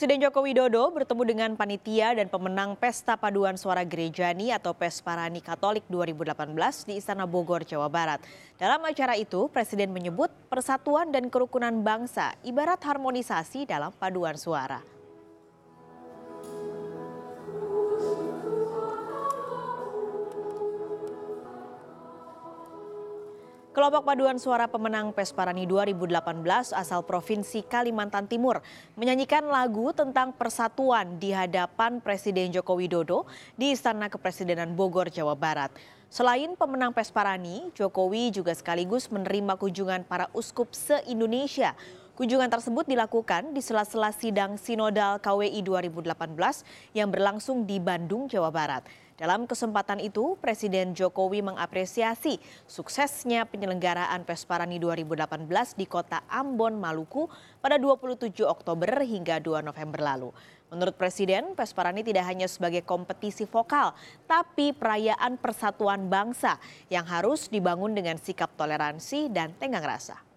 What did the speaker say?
Presiden Joko Widodo bertemu dengan panitia dan pemenang Pesta Paduan Suara Gerejani atau Pesparani Katolik 2018 di Istana Bogor, Jawa Barat. Dalam acara itu, Presiden menyebut persatuan dan kerukunan bangsa ibarat harmonisasi dalam paduan suara. Kelompok paduan suara pemenang Pesparani 2018 asal Provinsi Kalimantan Timur menyanyikan lagu tentang persatuan di hadapan Presiden Joko Widodo di Istana Kepresidenan Bogor, Jawa Barat. Selain pemenang Pesparani, Jokowi juga sekaligus menerima kunjungan para uskup se-Indonesia. Kunjungan tersebut dilakukan di sela-sela sidang Sinodal KWI 2018 yang berlangsung di Bandung, Jawa Barat. Dalam kesempatan itu, Presiden Jokowi mengapresiasi suksesnya penyelenggaraan Pesparani 2018 di kota Ambon, Maluku pada 27 Oktober hingga 2 November lalu. Menurut Presiden, Pesparani tidak hanya sebagai kompetisi vokal, tapi perayaan persatuan bangsa yang harus dibangun dengan sikap toleransi dan tenggang rasa.